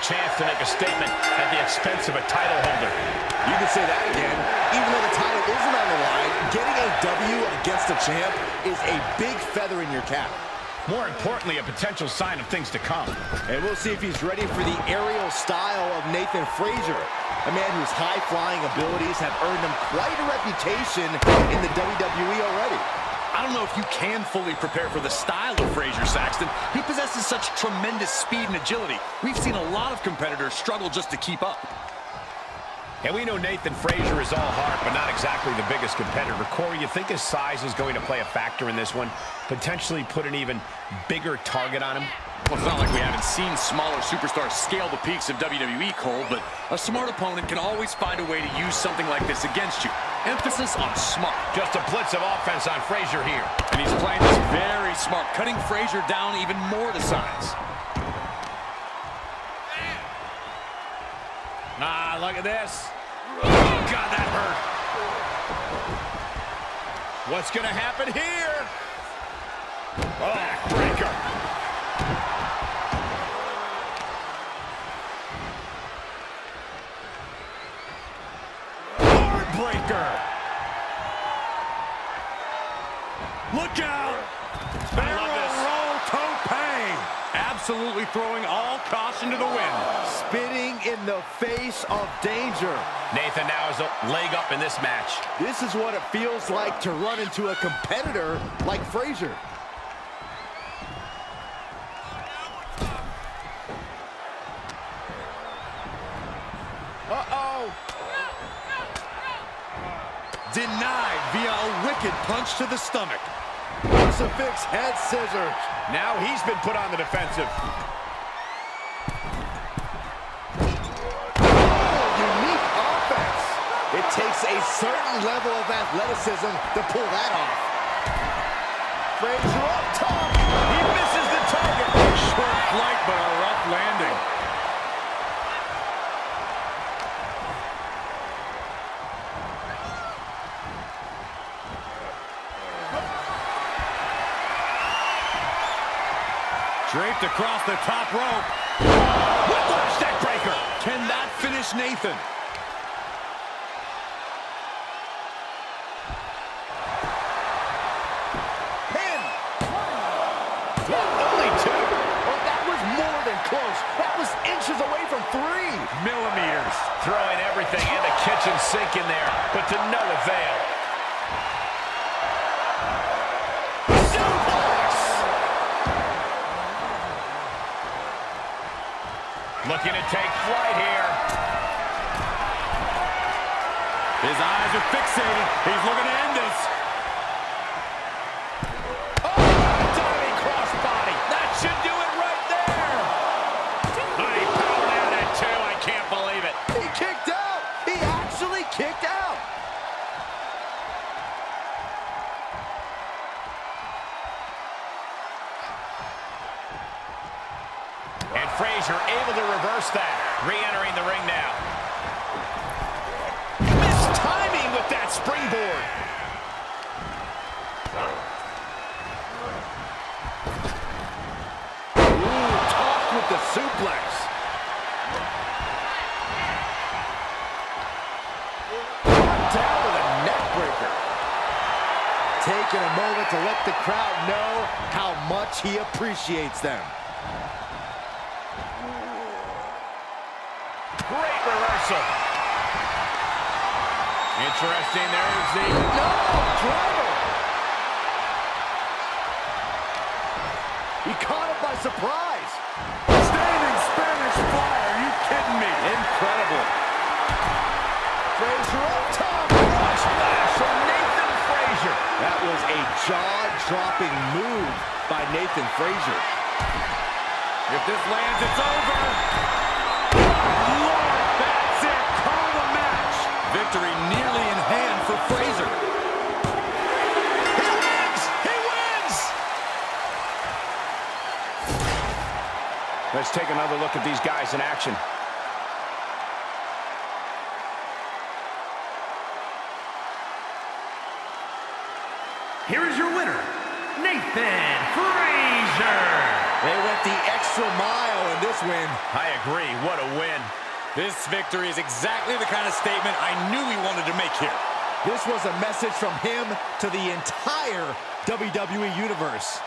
chance to make a statement at the expense of a title holder. You can say that again. Even though the title isn't on the line, getting a W against a champ is a big feather in your cap. More importantly, a potential sign of things to come. And we'll see if he's ready for the aerial style of Nathan Frazer, a man whose high-flying abilities have earned him quite a reputation in the WWE already. I don't know if you can fully prepare for the style of Frazer Saxton. He possesses such tremendous speed and agility. We've seen a lot of competitors struggle just to keep up. And we know Nathan Frazer is all heart, but not exactly the biggest competitor. Corey, you think his size is going to play a factor in this one? Potentially put an even bigger target on him? Well, it's not like we haven't seen smaller superstars scale the peaks of WWE, Cole, but a smart opponent can always find a way to use something like this against you. Emphasis on smart. Just a blitz of offense on Frazer here. And he's playing this very smart, cutting Frazer down even more to size. Ah, look at this. Oh, God, that hurt. What's going to happen here? Look out! This. roll tope! Absolutely throwing all caution to the wind. Spitting in the face of danger. Nathan now has a leg up in this match. This is what it feels like to run into a competitor like Frazer. Denied via a wicked punch to the stomach. Crucifix head scissors. Now he's been put on the defensive. Oh, it takes a certain level of athleticism to pull that off. Frazer Draped across the top rope. Whiplash neck breaker. Can that finish Nathan? Pin. Only two. Oh, that was more than close. That was inches away from three. Millimeters. Throwing everything in the kitchen sink in there, but to no avail. Looking to take flight here. His eyes are fixated. He's looking to end this. Oh, Diving crossbody. That should do it right there. Oh, he powered at two. I can't believe it. He kicked out. He actually kicked out. And Frazer able to reverse that. Re-entering the ring now. Missed timing with that springboard. Ooh, tossed with the suplex. Down with a neck breaker. Taking a moment to let the crowd know how much he appreciates them. Great reversal. Interesting. There's the... No! Driver! He caught it by surprise. Standing Spanish fly. Are you kidding me? Incredible. Frazer up top. Flash flash from Nathan Frazer. That was a jaw-dropping move by Nathan Frazer. If this lands, it's over. That's it. Call the match. Victory nearly in hand for Frazer. He wins! He wins! Let's take another look at these guys in action. Here is your winner, Nathan Frazer. They went the extra extra mile in this win. I agree. What a win. This victory is exactly the kind of statement I knew he wanted to make here. This was a message from him to the entire WWE Universe.